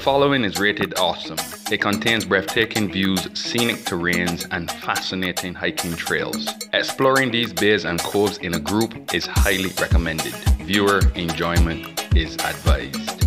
following is rated awesome. It contains breathtaking views, scenic terrains, and fascinating hiking trails. Exploring these bays and coves in a group is highly recommended. Viewer enjoyment is advised.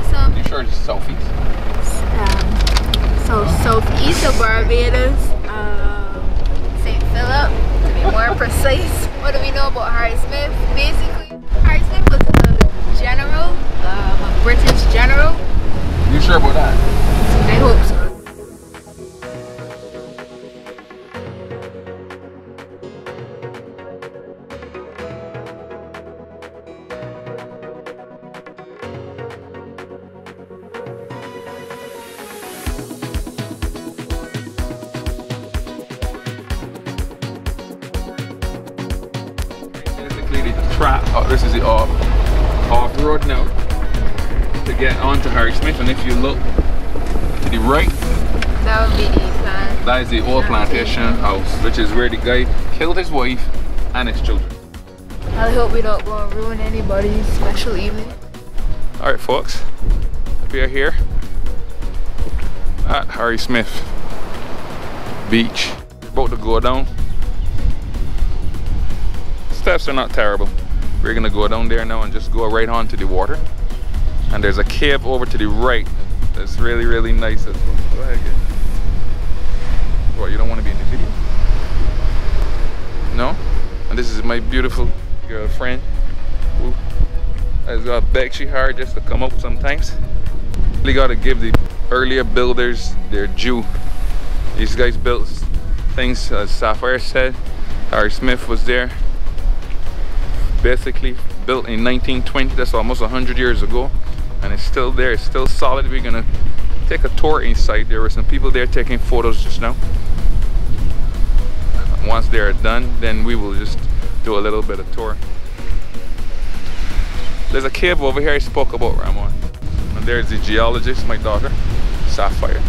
Awesome. You sure it's selfies? Um, so southeast of Barbados, um, St. Philip, to be more precise. What do we know about Harry Smith? Basically, Harry Smith was a general, um, a British general. You sure about that? I hope so. Track. Oh, this is the off, oh, off oh, road now to get onto Harrismith. And if you look to the right, That would be the plan. that is the old plantation house, which is where the guy killed his wife and his children. I hope we don't go and ruin anybody's special evening. All right, folks, we are here at Harrismith Beach. About to go down. Steps are not terrible. We're gonna go down there now and just go right onto the water. And there's a cave over to the right that's really, really nice as well. Go ahead, get. What, you don't want to be in the video? No? And this is my beautiful girlfriend who has got begged she hard just to come up sometimes. Really gotta give the earlier builders their due. These guys built things, as Sapphire said. Harry Smith was there. Basically built in 1920, that's almost 100 years ago. And it's still there, it's still solid. We're gonna take a tour inside. There were some people there taking photos just now. Once they're done, then we will just do a little bit of tour. There's a cave over here I spoke about, Ramon. And there's the geologist, my daughter, Sapphire.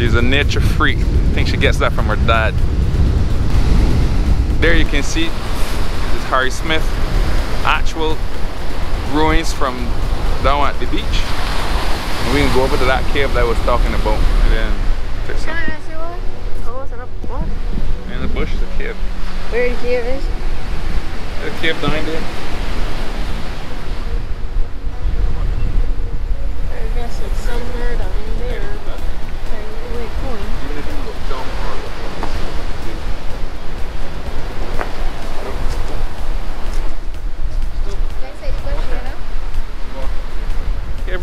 She's a nature freak. I think she gets that from her dad. There you can see this Harrismith actual ruins from down at the beach. And we can go over to that cave that I was talking about. And then take some- in the bush, the cave. Where the cave is? The cave down there.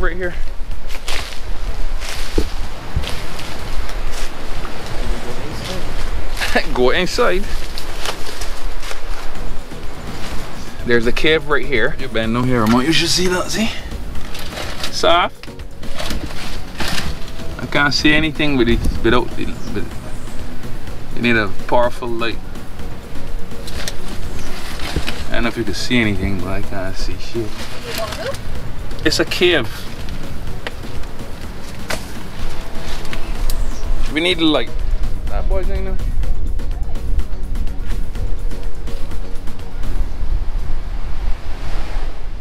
Right here. Go inside. There's a cave right here. You bend no here, Ramon. You should see that, see? Soft. I can't see anything with it without you need a powerful light. I don't know if you can see anything, but I can't see shit. It's a cave. We need light. That boy's ain't no.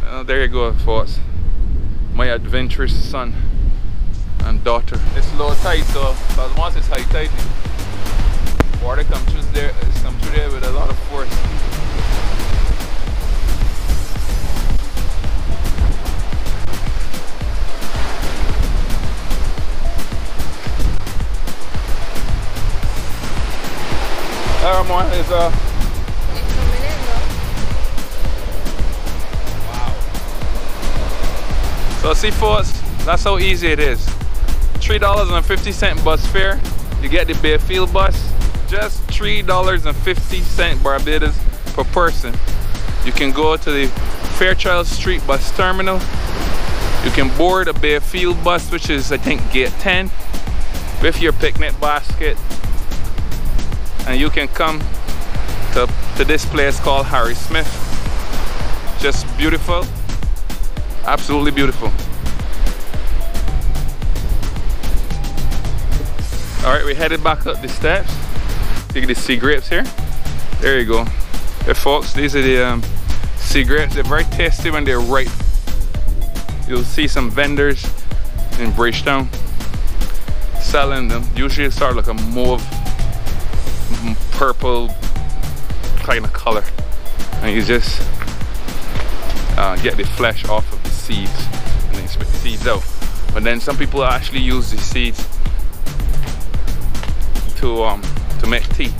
Oh, there you go, folks. My adventurous son and daughter. It's low tide, so but once it's high tide, water comes through there, comes through there with a lot of force. Uh So see folks, that's how easy it is. $3.50 bus fare. You get the Bayfield bus. Just $3.50 Barbados per person. You can go to the Fairchild Street bus terminal. You can board a Bayfield bus, which is I think gate 10, with your picnic basket. And you can come to, to this place called Harrismith. Just beautiful, absolutely beautiful. All right, we're headed back up the steps. You can see grapes here. There you go. Hey folks, these are the um, sea grapes. They're very tasty when they're ripe. You'll see some vendors in Bridgetown selling them. Usually start like a mauve, purple kind of color. And you just uh, get the flesh off of the seeds and then spit the seeds out. But then some people actually use the seeds to um to make tea.